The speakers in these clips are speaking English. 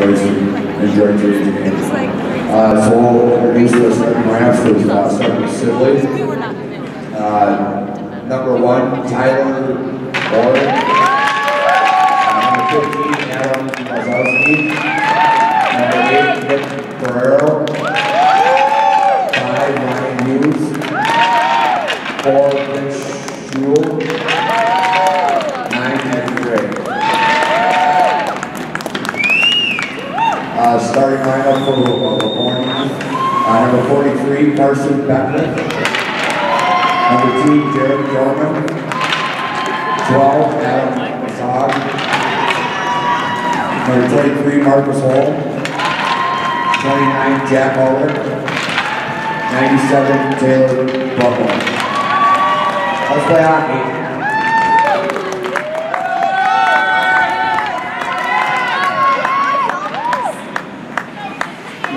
boys enjoy today's game. Uh, so we'll introduce the starting lineups for uh, starting Sibley. Uh, number one, Tyler Orr. Uh, number 15, Adam Uh, starting lineup for uh, Waconia. Uh, number 43, Carson Beckman. Number 2, Jared Dorman. 12, Adam Mazad. Number 23, Marcus Hall. 29, Jack Aller. 97, Taylor Buckle. Let's play hockey.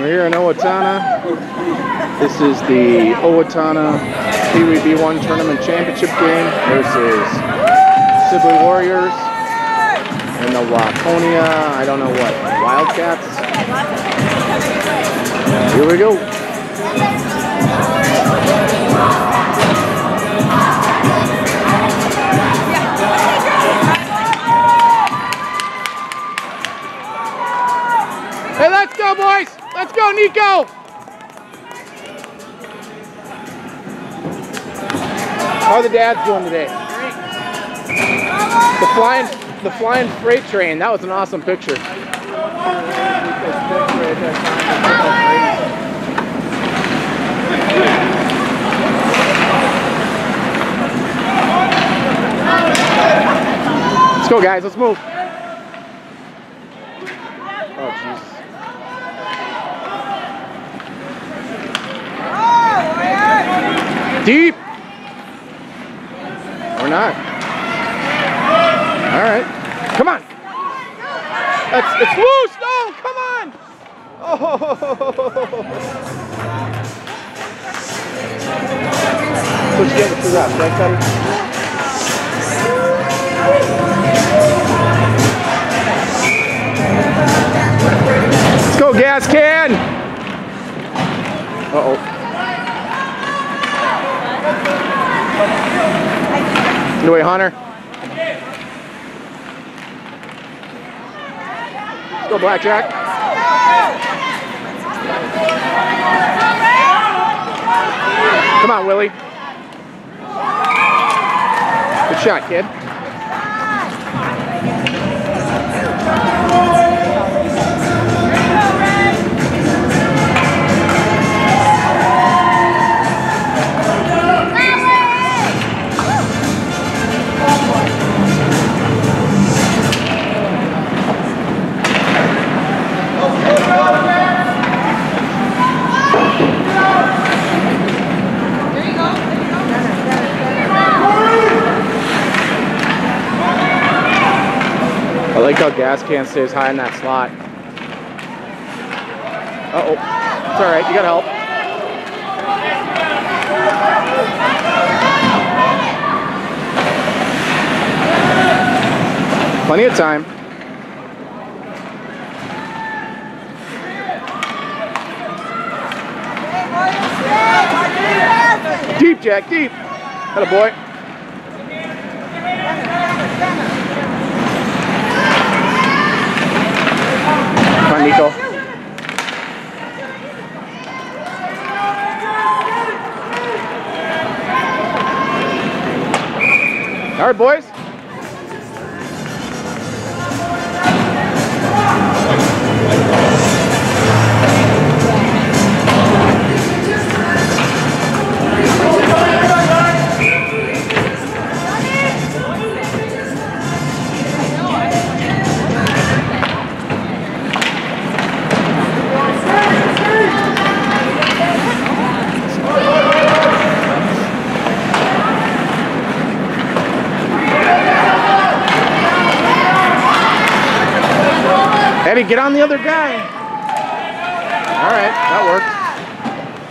We're here in Owatonna. This is the Owatonna Wee B1 Tournament Championship game versus Sibley Warriors and the Waconia, I don't know what, Wildcats. Here we go. Nico! How are the dads doing today? The flying, the flying freight train. That was an awesome picture. Let's go, guys. Let's move. Deep. Or not. All right. Come on. That's it's loose. No, come on. Oh. You get with two wraps, right, Cuddy? Let's go, gas can. Uh oh. Get away, Hunter. Go, Blackjack. Come on, Willie. Good shot, kid. Like how gas can stays high in that slot. Uh oh. It's alright, you got help. Plenty of time. Deep, Jack, deep. Had a boy. Come on, Nico. All right, boys. Get on the other guy. All right, that worked.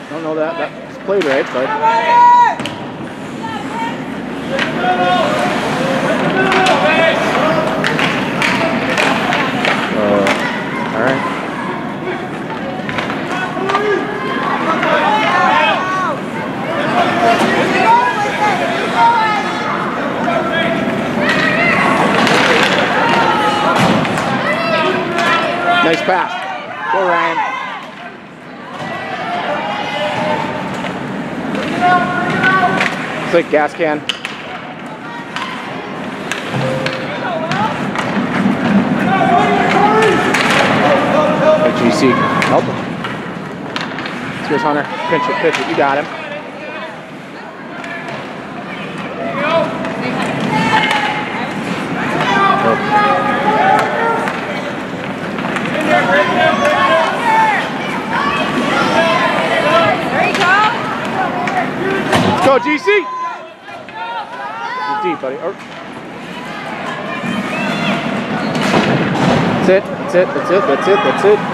Don't know that. That's played right, but all right. Nice pass. Go Ryan. Like gas can. GC, help him. Here's Hunter. Pinch it, pinch it. You got him. Go, GC. You're deep, buddy. That's it. That's it. That's it. That's it. That's it.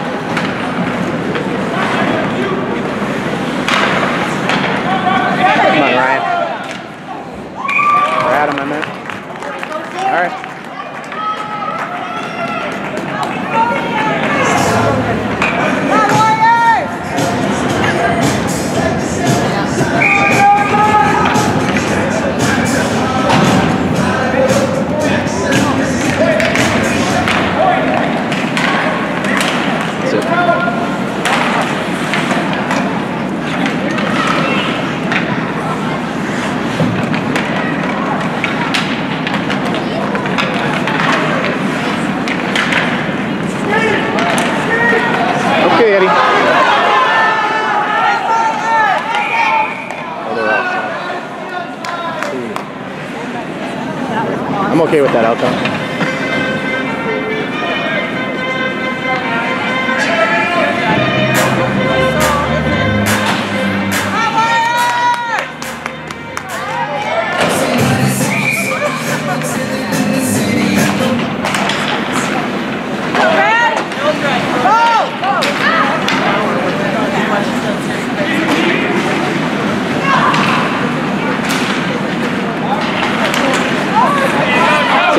I'm okay with that outcome.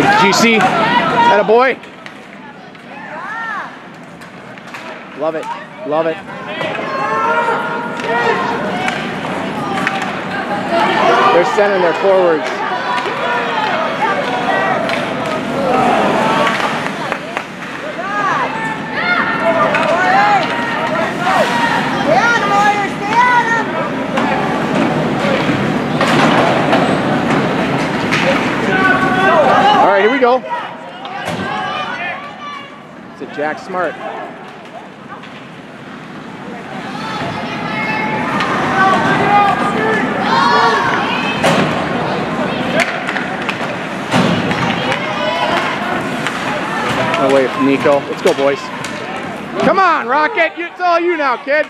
So GC, that a boy? Love it, love it. They're centering their forwards. Stay on him, Warriors! Stay on him! All right, here we go. It's a Jack Smart. Oh, Away from Nico. Let's go, boys. Come on, Rocket. It's all you now, kid.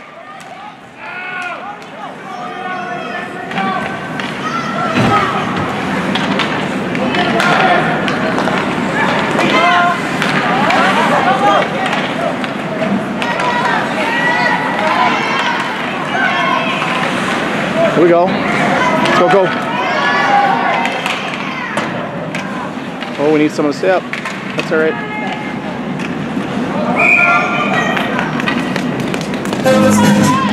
Here we go. Go, go. Oh, we need someone to stay up. That's all right.